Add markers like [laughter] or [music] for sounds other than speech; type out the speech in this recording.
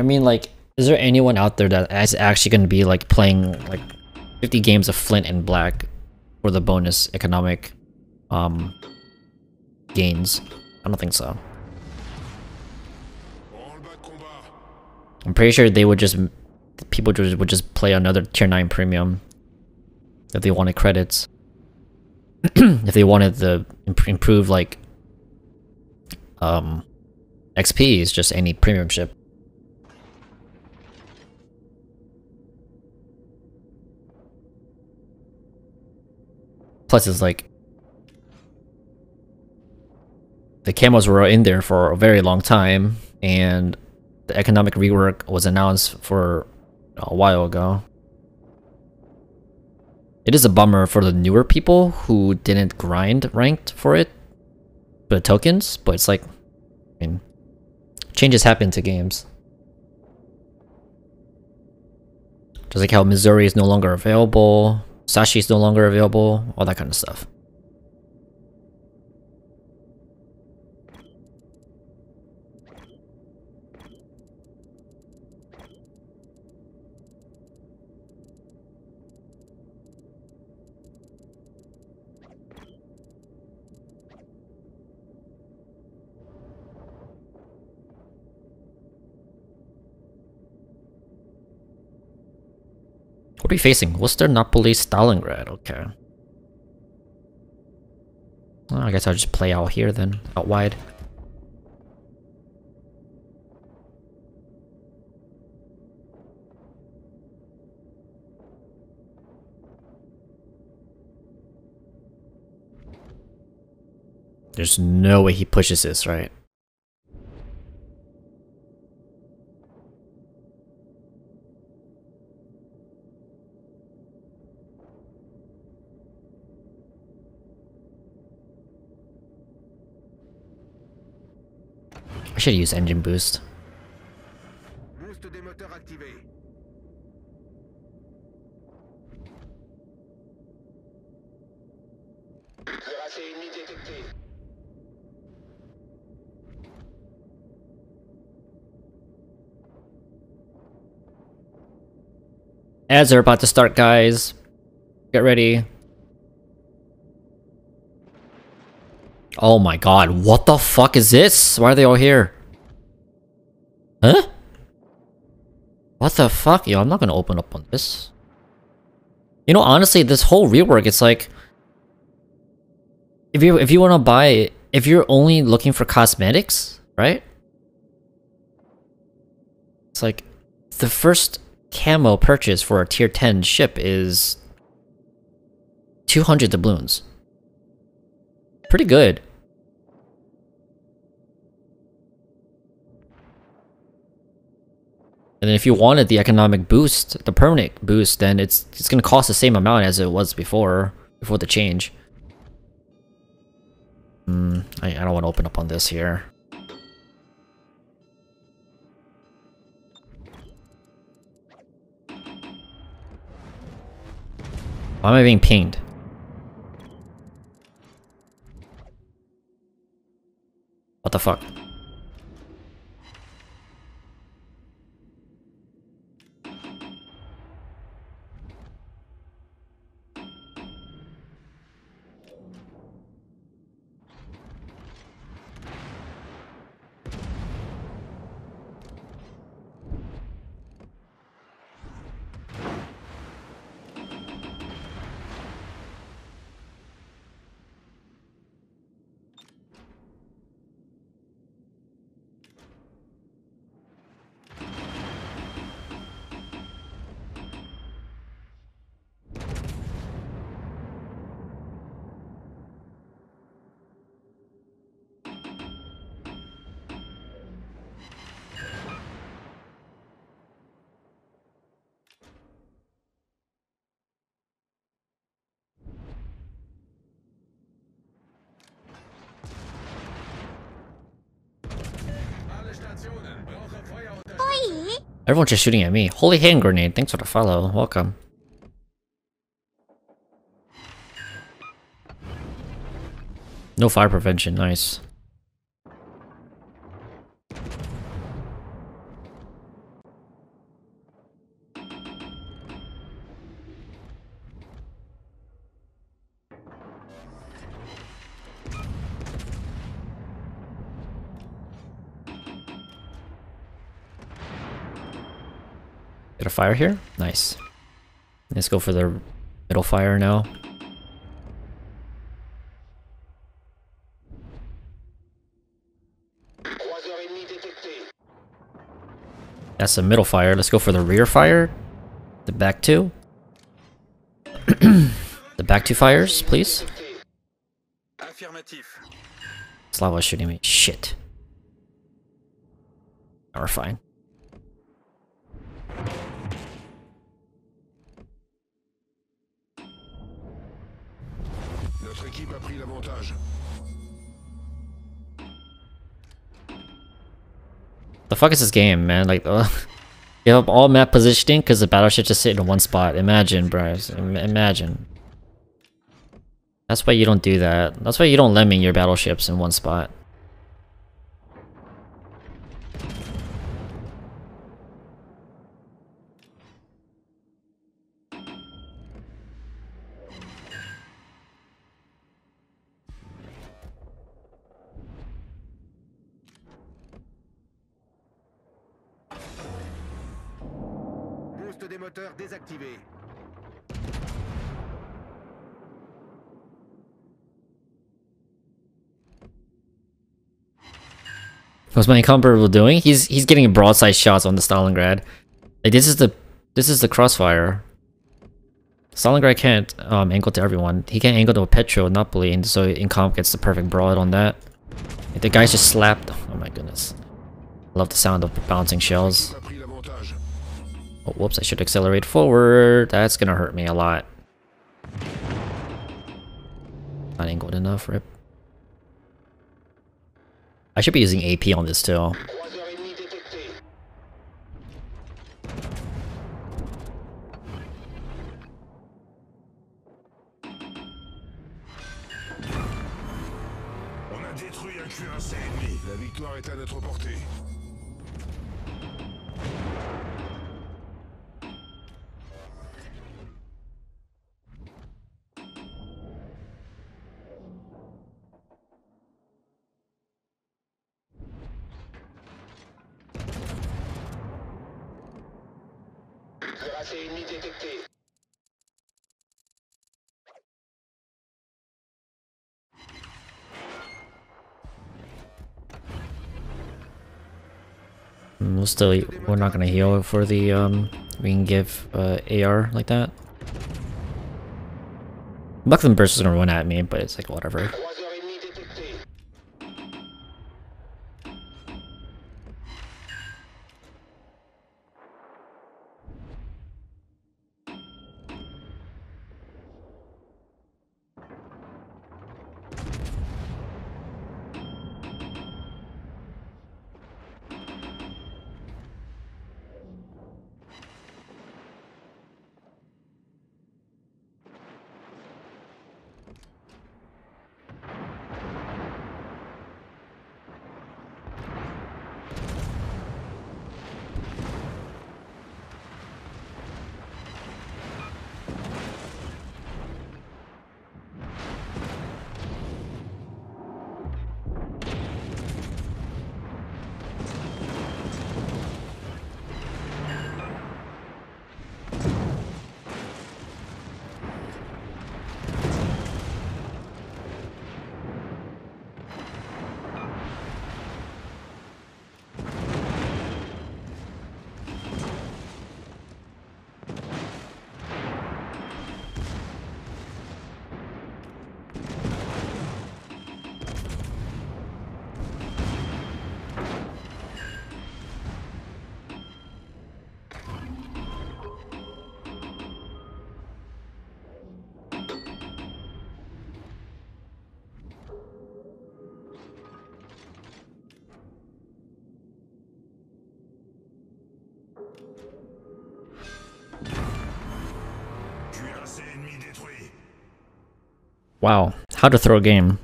I mean, like, is there anyone out there that is actually going to be like playing like 50 games of Flint and Black for the bonus economic um gains? I don't think so. I'm pretty sure they would just people would just play another tier 9 premium if they wanted credits. [clears throat] if they wanted the imp improve like um XP is just any premium ship. Plus it's like the camos were in there for a very long time and the economic rework was announced for a while ago. It is a bummer for the newer people who didn't grind ranked for it, but tokens, but it's like, I mean, changes happen to games. Just like how Missouri is no longer available, Sashi is no longer available, all that kind of stuff. What are we facing? Worcester, Napoli, Stalingrad. Okay. Well, I guess I'll just play out here then, out wide. There's no way he pushes this, right? I should use engine boost. Ads are about to start, guys. Get ready. Oh my god, what the fuck is this? Why are they all here? Huh? What the fuck? Yo, I'm not gonna open up on this. You know, honestly, this whole rework, it's like... If you if you want to buy... If you're only looking for cosmetics, right? It's like... The first camo purchase for a tier 10 ship is... 200 doubloons pretty good. And then if you wanted the economic boost, the permanent boost, then it's it's gonna cost the same amount as it was before, before the change. Hmm, I, I don't want to open up on this here. Why am I being pinged? What Everyone's just shooting at me. Holy hand grenade, thanks for the follow. Welcome. No fire prevention, nice. Get a fire here? Nice. Let's go for the middle fire now. That's the middle fire. Let's go for the rear fire. The back two. [clears throat] the back two fires, please. Slava shooting me. Shit. Now we're fine. Notre équipe a pris l'avantage. The fuck is this game, man? Like, uh, [laughs] give up all map positioning because the battleship just sit in one spot. Imagine, bros. Im imagine. That's why you don't do that. That's why you don't lemming your battleships in one spot. Des moteurs. What's my incomparable doing? He's he's getting broadside shots on the Stalingrad. Like this is the this is the crossfire. Stalingrad can't um, angle to everyone. He can't angle to a Petro, Napoli, and so Incomp gets the perfect broad on that. The guy's just slapped. Oh my goodness. Love the sound of bouncing shells. Oh, whoops, I should accelerate forward. That's gonna hurt me a lot. Not angled enough, rip. I should be using AP on this too. La victoire est à notre portée. Cuirassé ennemi détecté. We'll still, we're not gonna heal for the, um, we can give, uh, AR like that. Buckland Burst is gonna run at me, but it's like, whatever. Wow, how to throw a game.